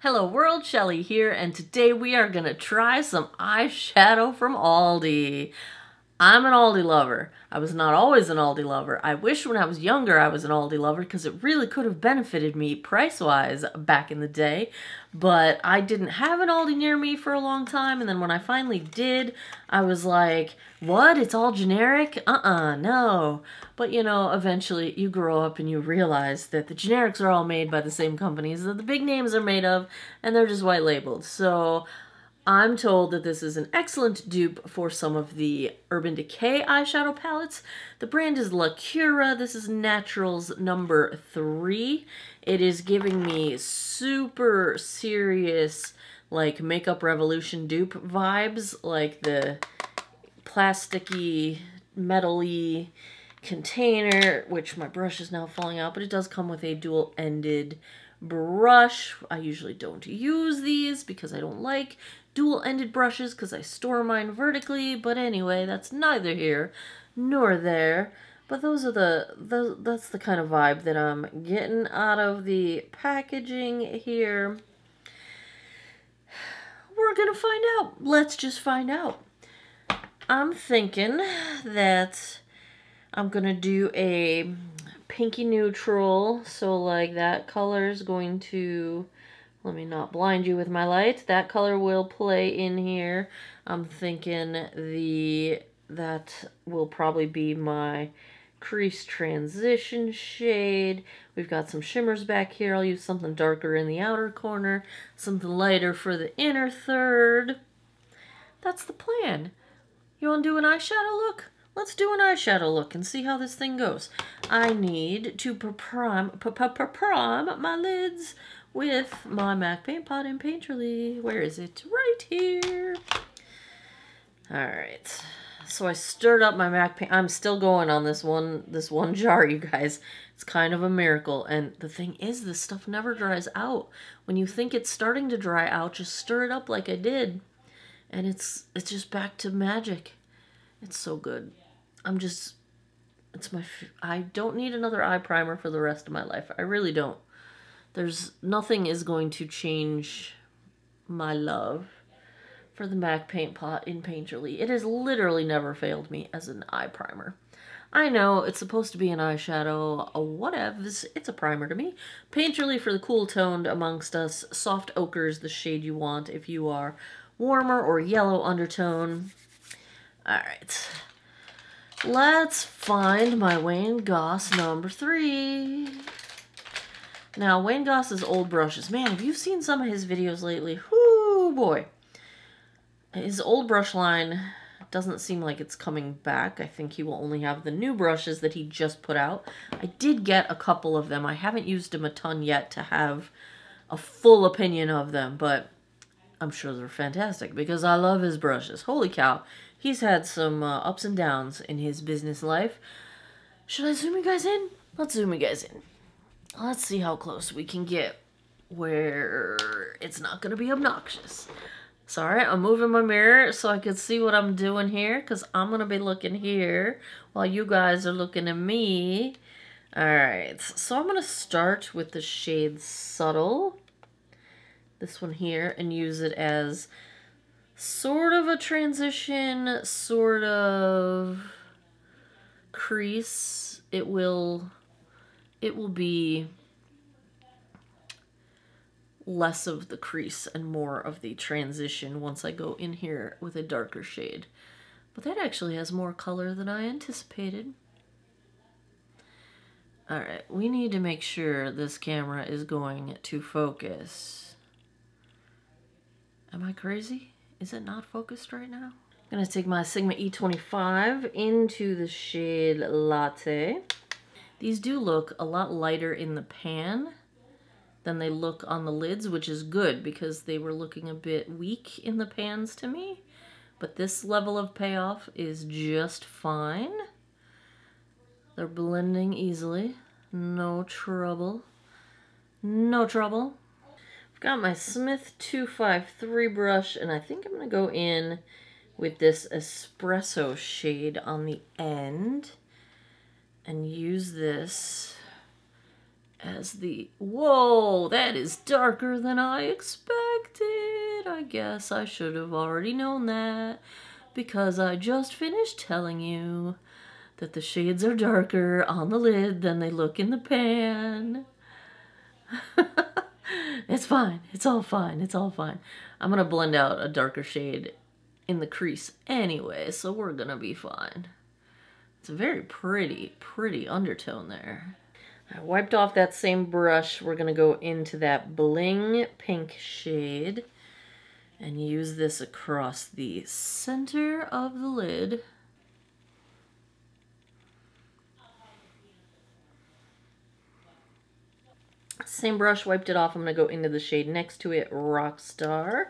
Hello world, Shelly here, and today we are going to try some eyeshadow from Aldi. I'm an Aldi lover. I was not always an Aldi lover. I wish when I was younger I was an Aldi lover because it really could have benefited me price-wise back in the day. But I didn't have an Aldi near me for a long time, and then when I finally did, I was like, what? It's all generic? Uh-uh, no. But you know, eventually you grow up and you realize that the generics are all made by the same companies that the big names are made of, and they're just white labeled. So I'm told that this is an excellent dupe for some of the Urban Decay eyeshadow palettes. The brand is Lacura. This is Naturals number three. It is giving me super serious, like, Makeup Revolution dupe vibes, like the plasticky, metally container, which my brush is now falling out, but it does come with a dual-ended brush. I usually don't use these because I don't like dual-ended brushes because I store mine vertically, but anyway, that's neither here nor there. But those are the, the that's the kind of vibe that I'm getting out of the packaging here. We're going to find out. Let's just find out. I'm thinking that I'm going to do a pinky neutral. So like that color is going to let me not blind you with my light. That color will play in here. I'm thinking the that will probably be my crease transition shade. We've got some shimmers back here. I'll use something darker in the outer corner, something lighter for the inner third. That's the plan. You want to do an eyeshadow look? Let's do an eyeshadow look and see how this thing goes. I need to prime, prime my lids with my MAC Paint Pot and Painterly. Where is it? Right here. Alright. So I stirred up my MAC paint. I'm still going on this one this one jar, you guys. It's kind of a miracle. And the thing is, this stuff never dries out. When you think it's starting to dry out, just stir it up like I did. And it's it's just back to magic. It's so good. I'm just it's my I don't need another eye primer for the rest of my life. I really don't. There's nothing is going to change my love for the MAC Paint Pot in Painterly. It has literally never failed me as an eye primer. I know it's supposed to be an eyeshadow, whatevs, it's a primer to me. Painterly for the cool toned amongst us. Soft ochre's the shade you want if you are warmer or yellow undertone. Alright. Let's find my Wayne Goss number three. Now, Wayne Goss's old brushes. Man, have you seen some of his videos lately? Whoo, boy. His old brush line doesn't seem like it's coming back. I think he will only have the new brushes that he just put out. I did get a couple of them. I haven't used them a ton yet to have a full opinion of them, but I'm sure they're fantastic because I love his brushes. Holy cow. He's had some uh, ups and downs in his business life. Should I zoom you guys in? Let's zoom you guys in. Let's see how close we can get where it's not going to be obnoxious. Sorry, I'm moving my mirror so I can see what I'm doing here because I'm going to be looking here while you guys are looking at me. Alright, so I'm going to start with the shade Subtle, this one here, and use it as sort of a transition, sort of crease. It will it will be less of the crease and more of the transition once I go in here with a darker shade. But that actually has more color than I anticipated. Alright, we need to make sure this camera is going to focus. Am I crazy? Is it not focused right now? I'm to take my Sigma E25 into the shade Latte. These do look a lot lighter in the pan than they look on the lids, which is good because they were looking a bit weak in the pans to me. But this level of payoff is just fine. They're blending easily. No trouble. No trouble. I've got my Smith 253 brush, and I think I'm going to go in with this espresso shade on the end and use this as the... Whoa, that is darker than I expected. I guess I should have already known that because I just finished telling you that the shades are darker on the lid than they look in the pan. it's fine. It's all fine. It's all fine. I'm going to blend out a darker shade in the crease anyway, so we're going to be fine. It's a very pretty, pretty undertone there. I wiped off that same brush. We're going to go into that bling pink shade and use this across the center of the lid. Same brush, wiped it off. I'm going to go into the shade next to it, Rockstar.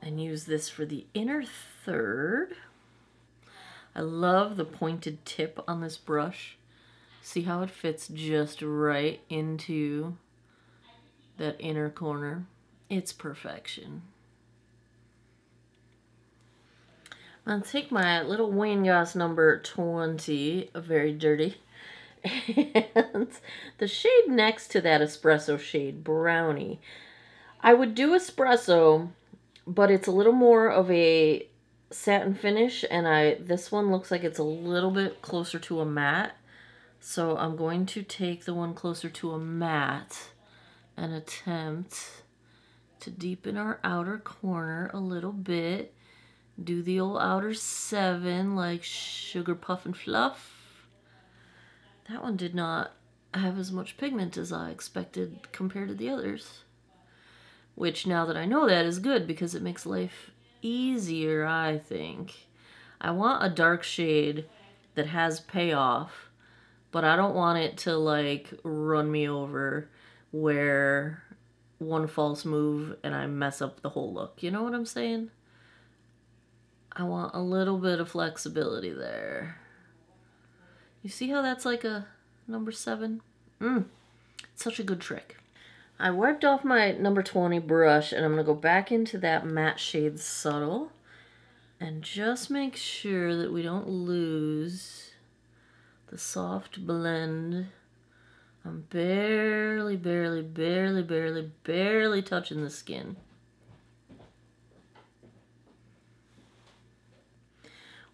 And use this for the inner third. I love the pointed tip on this brush. See how it fits just right into that inner corner. It's perfection. I'll take my little Wayne Goss number 20, very dirty, and the shade next to that espresso shade, Brownie. I would do espresso, but it's a little more of a satin finish, and I this one looks like it's a little bit closer to a matte. So I'm going to take the one closer to a matte and attempt to deepen our outer corner a little bit. Do the old outer seven like Sugar Puff and Fluff. That one did not have as much pigment as I expected compared to the others. Which now that I know that is good because it makes life easier, I think. I want a dark shade that has payoff, but I don't want it to like run me over where one false move and I mess up the whole look. You know what I'm saying? I want a little bit of flexibility there. You see how that's like a number seven? Mmm, such a good trick. I wiped off my number 20 brush and I'm going to go back into that matte shade subtle and just make sure that we don't lose the soft blend I'm barely, barely, barely, barely, barely touching the skin.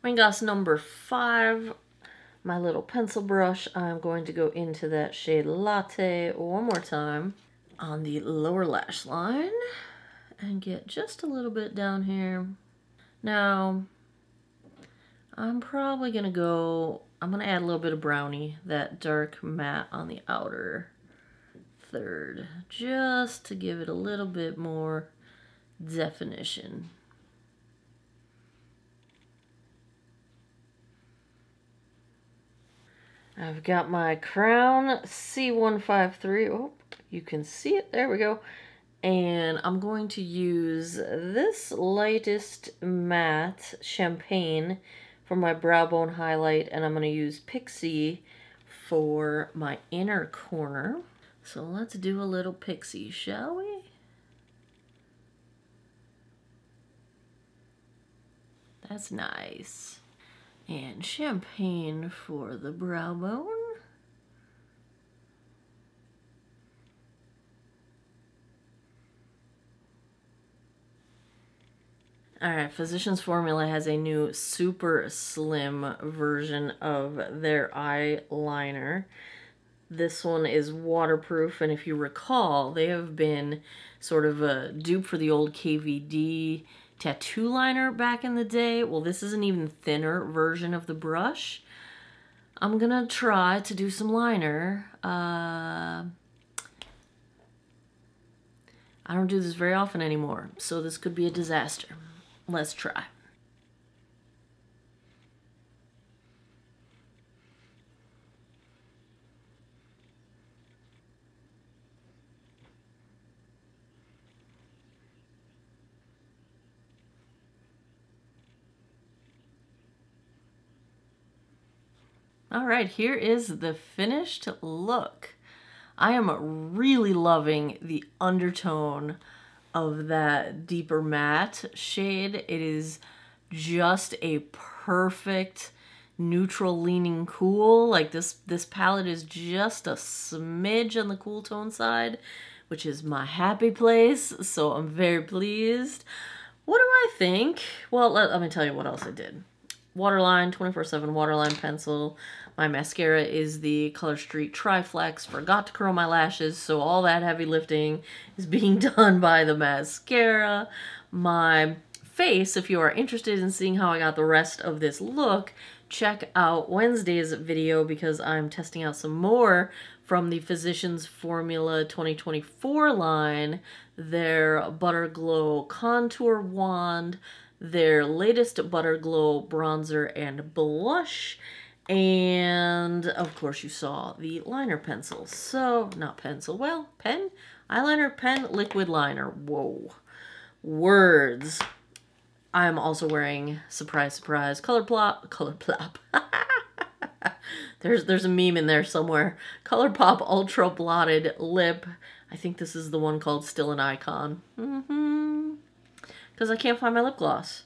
Wayne Goss number five, my little pencil brush. I'm going to go into that shade Latte one more time on the lower lash line and get just a little bit down here. Now, I'm probably going to go I'm going to add a little bit of brownie, that dark matte on the outer third, just to give it a little bit more definition. I've got my Crown C153. Oh, you can see it. There we go. And I'm going to use this lightest matte champagne for my brow bone highlight and I'm going to use Pixie for my inner corner. So let's do a little Pixie, shall we? That's nice. And champagne for the brow bone. All right, Physicians Formula has a new super slim version of their eyeliner. This one is waterproof, and if you recall, they have been sort of a dupe for the old KVD tattoo liner back in the day. Well, this is an even thinner version of the brush. I'm gonna try to do some liner. Uh, I don't do this very often anymore, so this could be a disaster. Let's try. All right, here is the finished look. I am really loving the undertone of that deeper matte shade. It is just a perfect neutral leaning cool. Like this this palette is just a smidge on the cool tone side, which is my happy place. So I'm very pleased. What do I think? Well, let, let me tell you what else I did. Waterline 24/7 waterline pencil. My mascara is the Color Street Triflex. Forgot to curl my lashes, so all that heavy lifting is being done by the mascara. My face, if you are interested in seeing how I got the rest of this look, check out Wednesday's video because I'm testing out some more from the Physicians Formula 2024 line, their Butter Glow Contour Wand, their latest Butter Glow Bronzer and Blush, and of course you saw the liner pencil. So, not pencil, well, pen, eyeliner, pen, liquid liner. Whoa. Words. I'm also wearing, surprise, surprise, color plop, color plop. there's there's a meme in there somewhere. ColourPop Ultra Blotted Lip. I think this is the one called Still an Icon. Mm-hmm. Because I can't find my lip gloss.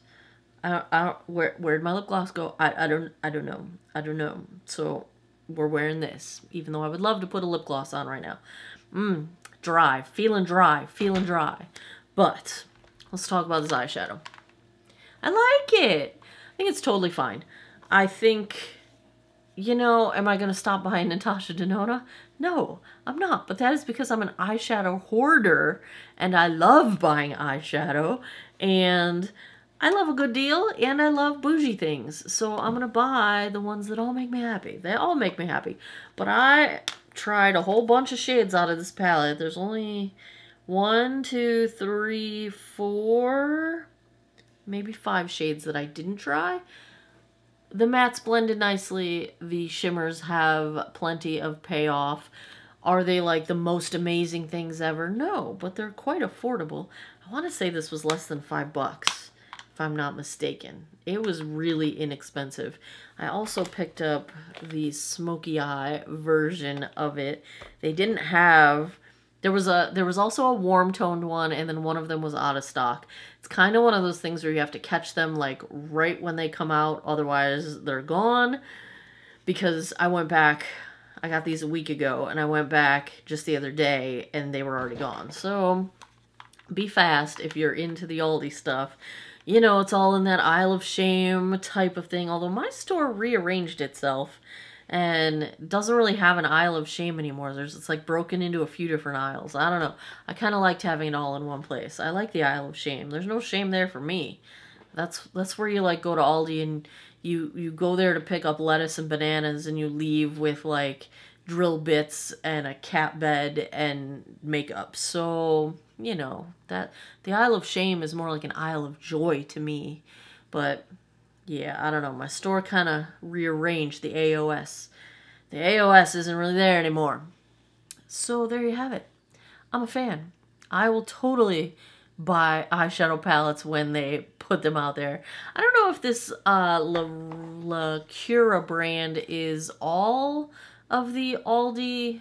I don't, I don't, where, where'd my lip gloss go? I, I don't, I don't know. I don't know. So we're wearing this, even though I would love to put a lip gloss on right now. Mmm, dry, feeling dry, feeling dry. But let's talk about this eyeshadow. I like it. I think it's totally fine. I think, you know, am I going to stop buying Natasha Denona? No, I'm not. But that is because I'm an eyeshadow hoarder and I love buying eyeshadow and I love a good deal and I love bougie things. So I'm going to buy the ones that all make me happy. They all make me happy. But I tried a whole bunch of shades out of this palette. There's only one, two, three, four maybe five shades that I didn't try. The mattes blended nicely. The shimmers have plenty of payoff. Are they like the most amazing things ever? No, but they're quite affordable. I want to say this was less than five bucks, if I'm not mistaken. It was really inexpensive. I also picked up the smoky eye version of it. They didn't have there was a there was also a warm toned one and then one of them was out of stock. It's kind of one of those things where you have to catch them like right when they come out otherwise they're gone because I went back I got these a week ago and I went back just the other day and they were already gone. So be fast if you're into the Aldi stuff. You know, it's all in that Aisle of Shame type of thing. Although my store rearranged itself and doesn't really have an aisle of shame anymore. There's it's like broken into a few different aisles. I don't know. I kind of liked having it all in one place. I like the aisle of shame. There's no shame there for me. That's that's where you like go to Aldi and you you go there to pick up lettuce and bananas and you leave with like drill bits and a cat bed and makeup. So, you know, that the aisle of shame is more like an aisle of joy to me. But yeah, I don't know. My store kind of rearranged the AOS. The AOS isn't really there anymore. So there you have it. I'm a fan. I will totally buy eyeshadow palettes when they put them out there. I don't know if this uh, La, La Cura brand is all of the Aldi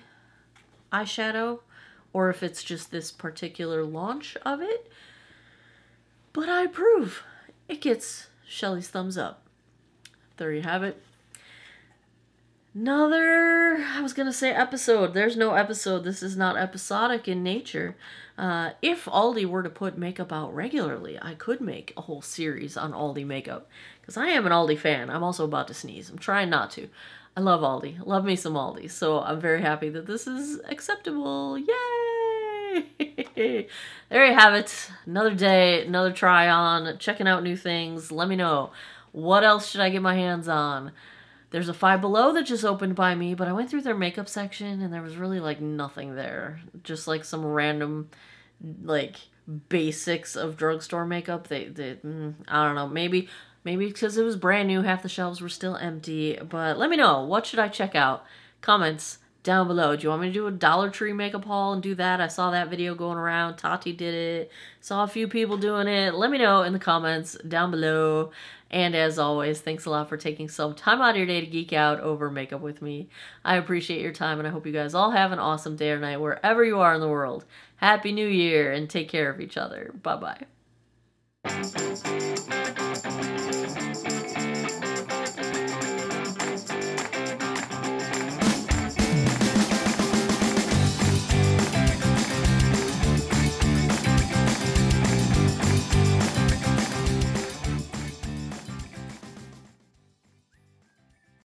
eyeshadow or if it's just this particular launch of it. But I approve. It gets Shelly's thumbs up. There you have it. Another, I was going to say episode. There's no episode. This is not episodic in nature. Uh, if Aldi were to put makeup out regularly, I could make a whole series on Aldi makeup. Because I am an Aldi fan. I'm also about to sneeze. I'm trying not to. I love Aldi. Love me some Aldi. So I'm very happy that this is acceptable. Yay! there you have it. Another day, another try on, checking out new things. Let me know. What else should I get my hands on? There's a Five Below that just opened by me, but I went through their makeup section and there was really like nothing there. Just like some random, like basics of drugstore makeup. They, they mm, I don't know. Maybe, maybe because it was brand new, half the shelves were still empty. But let me know. What should I check out? Comments down below. Do you want me to do a Dollar Tree makeup haul and do that? I saw that video going around. Tati did it. Saw a few people doing it. Let me know in the comments down below. And as always, thanks a lot for taking some time out of your day to geek out over makeup with me. I appreciate your time and I hope you guys all have an awesome day or night wherever you are in the world. Happy New Year and take care of each other. Bye-bye.